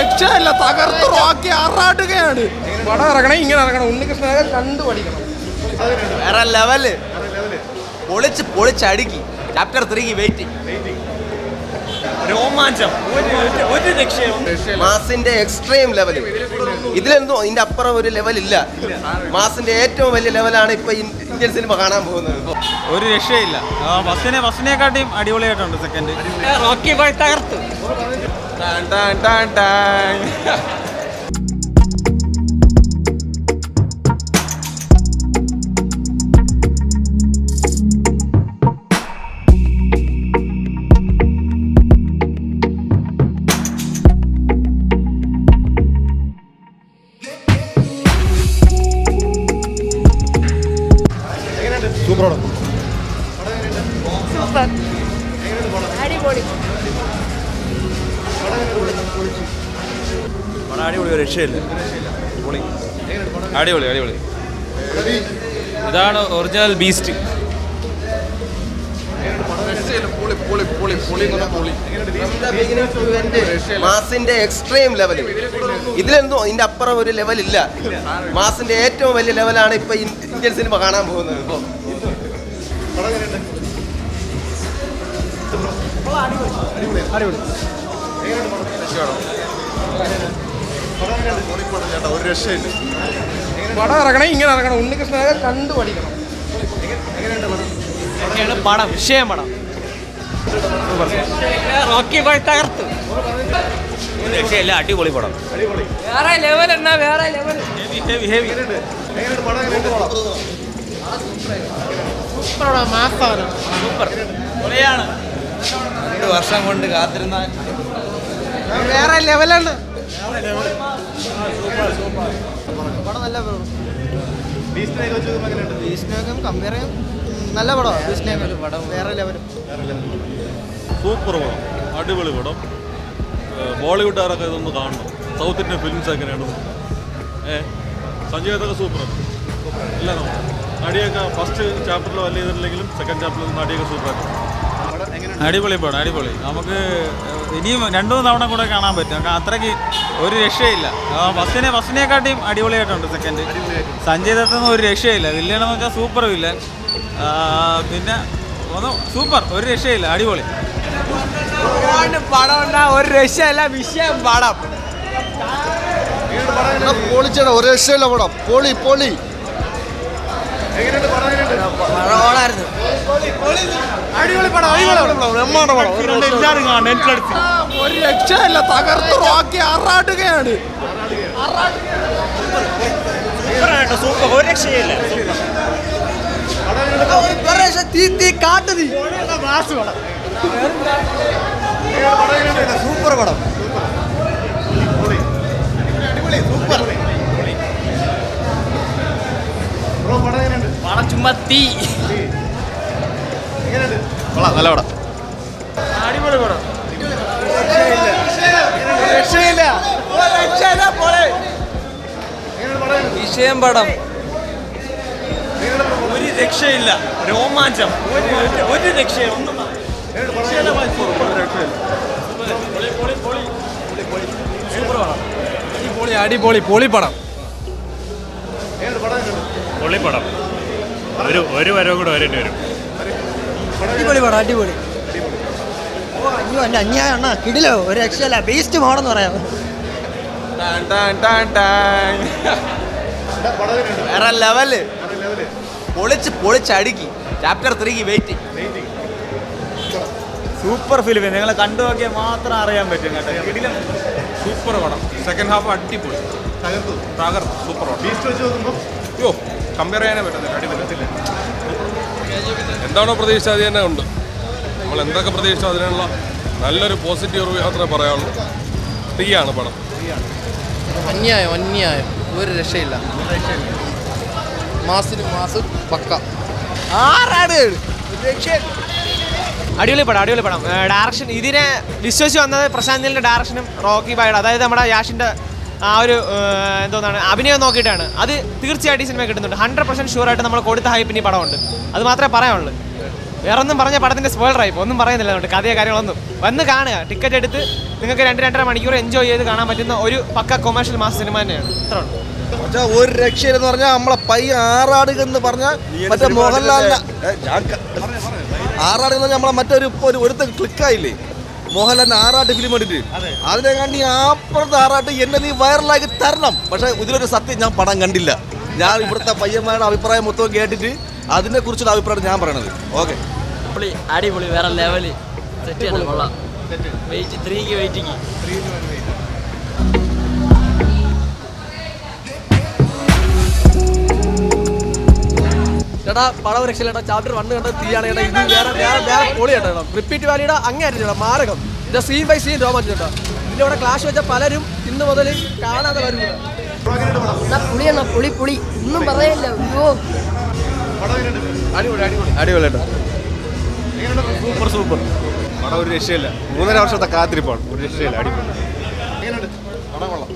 രക്ഷയില്ല തകർത്ത് റോക്കി ആറാടുകയാണ്. പടം ഇറങ്ങണേ ഇങ്ങനെ ഇറങ്ങണം. ഉണ്ണികൃഷ്ണനെ കണ്ടു പഠിക്കണം. വേറെ ലെവൽ. പൊളിച്ച് പൊളിച്ചടുക്കി. ചാപ്റ്റർ ത്രീക്ക് വെയിറ്റ് രോമാഞ്ചം. ഒരു രക്ഷയും. മാസിന്റെ എക്സ്ട്രീം ലെവൽ ഇതിലെന്തോ ഇതിന്റെ അപ്പുറം ഒരു ലെവൽ ഇല്ല. മാസിന്റെ ഏറ്റവും വലിയ ലെവലാണ് ഇപ്പൊ ഇന്ത്യൻ സിനിമ കാണാൻ പോകുന്നത്. ഒരു രക്ഷയില്ല. ബസ്സിനെ ബസ്സിനെക്കാട്ടിയും അടിപൊളിയായിട്ടുണ്ട് സെക്കൻഡ് റോക്കി പോയി തകർത്തു. Dun, dun, dun, dun. അടിപൊളി ഒരു രക്ഷയില്ല. പൊളി അടിപൊളി അടിപൊളി. ഇതാണ് ഒറിജിനൽ ബീസ്റ്റ് മാസിന്റെ എക്സ്ട്രീം ലെവൽ ഇതിലെന്തോ ഇതിന്റെ അപ്പുറം ഒരു ലെവൽ ഇല്ല. മാസിന്റെ ഏറ്റവും വലിയ ലെവലാണ് ഇപ്പൊ ഇന്ത്യൻ സിനിമ കാണാൻ പോകുന്നത്. ഇപ്പൊ. പടം ഇറങ്ങണം ഇങ്ങനെ ഇറങ്ങണം. ഉണ്ണികൃഷ്ണനെ കണ്ടു പഠിക്കണം. പടം വിഷയം പടം. റോക്കി പോയി തകർത്തു. ഒരു രക്ഷയില്ല അടിപൊളി പടം. വേറെ ലെവൽ എന്നാ വേറെ ലെവൽ ഹെവി ഹെവി പൊളിയാണ് രണ്ട് വർഷം കൊണ്ട് കാത്തിരുന്ന വേറെ ലെവലാണ് ബീസ്റ്റിനൊക്കെ കമ്പയർ നല്ല പടമാണ് ബീസ്റ്റിനെ പടം. വേറെ ലെവലും സൂപ്പർ പടം. അടിപൊളി പടം. ബോളിവുഡുകാരൊക്കെ ഇതൊന്ന് കാണണം. സൗത്ത് ഇന്ത്യൻ ഫിലിംസ് എങ്ങനെയാണ് ഏ സഞ്ജയത്തൊക്കെ സൂപ്പർ സൂപ്പറാണ് എല്ലാം നടിയൊക്കെ ഫസ്റ്റ് ചാപ്റ്ററിൽ വലിയ ഇതില്ലെങ്കിലും സെക്കൻഡ് ചാപ്റ്ററിൽ നടിയൊക്കെ സൂപ്പറാണ് അടിപൊളി പടം അടിപൊളി. നമുക്ക് ഇനിയും രണ്ടു മൂന്ന് തവണ കൂടെ കാണാൻ പറ്റും. അത്രയ്ക്ക് ഒരു രക്ഷയില്ല. ഫസ്റ്റിനെ ബസ്സിനെ ബസ്സിനെക്കാട്ടിയും അടിപൊളിയായിട്ടുണ്ട്. സെക്കൻഡ് സഞ്ജയ് ദത്തൊന്നും ഒരു രക്ഷയില്ല. വില്ലനെന്ന് വെച്ചാൽ സൂപ്പർ വില്ലൻ പിന്നെ ഒന്ന് സൂപ്പർ ഒരു രക്ഷയില്ല. അടിപൊളി. പടം ഒരു രക്ഷയല്ല വിഷയം പടം. പൊളിച്ചട ഒരു രക്ഷയില്ല പടം. പൊളി പൊളി. അടിപൊളി പടം അടിപൊളി പടം. ബ്രഹ്മാണ്ഡ പടം. ഒരു രക്ഷയില്ല. തകർത്ത് റോക്കി ആറാടുകയാണ്. സൂപ്പർ. ഒരു രക്ഷയില്ല. തീ തീ കാട്ടു തീ. സൂപ്പർ പടം. പടം ചുമ്മാ തീ നല്ല പടം. അടിപൊളി പടം. രക്ഷയില്ല. വിഷയം പടം. ഒരു രക്ഷയില്ല രോമാഞ്ചം. ഒരു രക്ഷയില്ല ഒന്നും അടിപൊളി പൊളിപ്പടം പൊളി പടം. പൊളിപ്പടം ഒരു ഒരു വരവ് കൂടെ വരേണ്ടി വരും. അടിപൊളി പടം അടിപൊളി. ഓ അയ്യോ എന്റെ അന്യായ അണ്ണാ കിടിലോ ഒരു രക്ഷയല്ല ബേസ്റ്റ് മോഡെന്ന് പറയാം. വേറെ ലെവൽ പൊളിച്ച് പൊളിച്ചടുക്കി ചാപ്റ്റർ ത്രീക്ക് വെയിറ്റ് സൂപ്പർ ഫിലിം നിങ്ങൾ കണ്ടു നോക്കിയാൽ മാത്രം അറിയാൻ പറ്റും കേട്ടോ. കിടിലം സൂപ്പർ പടം. സെക്കൻഡ് ഹാഫ് അടിപൊളി. തകർത്തു. തകർത്തു. സൂപ്പർ പടം. യോ കമ്പയർ ചെയ്യാനേ പറ്റത്തില്ല അടിപൊളി എന്താണോ പ്രതീക്ഷിച്ചത് അത് തന്നെ ഉണ്ട്. നമ്മൾ എന്തൊക്കെ പ്രതീക്ഷിച്ചോ അതിനുള്ള നല്ലൊരു പോസിറ്റീവ് റിവ്യൂ മാത്രമേ പറയാനുള്ളൂ. തീയാണ് പടം. അന്യായം അന്യായം. ഒരു രക്ഷയില്ല. മാസിന് മാസ് പക്ക. ആറാണ് അടിപൊളി പടം അടിപൊളി പടം. ഡയറക്ഷൻ ഇതിനെ വിശ്വസിച്ച് വന്നത് പ്രശാന്തിന്റെ ഡയറക്ഷനും റോക്കി ബായുടെ അതായത് നമ്മുടെ യാഷിന്റെ ആ ഒരു എന്തോന്നാണ് അഭിനയം നോക്കിയിട്ടാണ്. അത് തീർച്ചയായിട്ടും ഈ സിനിമ കിട്ടുന്നുണ്ട്. ഹൺഡ്രഡ് പെർസെന്റ് ഷുവർ ആയിട്ട് നമ്മൾ കൊടുത്ത ഹൈപ്പിന് ഈ പടമുണ്ട്. അത് മാത്രമേ പറയാനുള്ളൂ. വേറെ ഒന്നും പറഞ്ഞ പടത്തിന്റെ സ്പോയിലർ ആയി ഒന്നും പറയുന്നില്ല അതുകൊണ്ട് കഥയോ കാര്യങ്ങളൊന്നും. വന്ന് കാണുക. ടിക്കറ്റ് എടുത്ത് നിങ്ങൾക്ക് രണ്ട് രണ്ടര മണിക്കൂർ എൻജോയ് ചെയ്ത് കാണാൻ പറ്റുന്ന ഒരു പക്ക കൊമേഴ്ഷ്യൽ മാസ് സിനിമ തന്നെയാണ്. ഇത്ര ഉള്ളൂ. ഒരു രക്ഷയെന്ന് പറഞ്ഞാൽ നമ്മളെ പൈ ആറാടുക എന്ന് പറഞ്ഞാൽ മറ്റേ മോഹൻലാലിന്റെ ആറാട് ആറാടുക എന്ന് പറഞ്ഞാൽ നമ്മളെ മറ്റൊരു ഒരു ഒരുത്തൻ ക്ലിക്കായില്ലേ മോഹൻലാലിന്റെ ആറാട്ട് ഫിലിം കണ്ടിട്ട്. അതിനെ കണ്ടി അപ്പുറത്തെ ആറാട്ട് എന്നെ നീ വൈറലാക്കി തരണം. പക്ഷെ ഇതിലൊരു സത്യം ഞാൻ പടം കണ്ടില്ല. ഞാൻ ഇവിടുത്തെ പയ്യന്മാരുടെ അഭിപ്രായം മൊത്തം കേട്ടിട്ട് അതിനെ കുറിച്ചുള്ള അഭിപ്രായം ഞാൻ പറയണത്. ഓക്കെ അടിപൊളി അടിപൊളി വേറെ ലെവൽ സെറ്റ് ചെയ്യണം കൊള്ളാം. വെയിറ്റ് ത്രീക്ക് ചേട്ടാ പടം രക്ഷയില്ല ചാപ്റ്റർ വണ്ണ് കണ്ട തീയാണ് ചേട്ടാ ഇത് വേറെ വേറെ വേറെ ചേട്ടാ റിപ്പീറ്റ് വാലിയുടെ അങ്ങേറ്റം ചേട്ടാ മാരകം. ഇത് സീൻ ബൈ സീൻ രോമാഞ്ചം ചേട്ടാ ഇതിന്റെ ഇവിടെ ക്ലാഷ് വെച്ച പലരും ഇന്ന് മുതൽ കാണാതെ വരും. ഇവിടെ. പുളിയാണ് പുളി പുളി. ഒന്നും പറയില്ല അയ്യോ. അടിപൊളി കേട്ടോ. Super super. പടം ഒരു രക്ഷയില്ല. മൂന്നര വർഷത്തെ കാത്തിരിപ്പാണ്. ഒരു രക്ഷയില്ല അടിപൊളി. പടം കൊള്ളാം.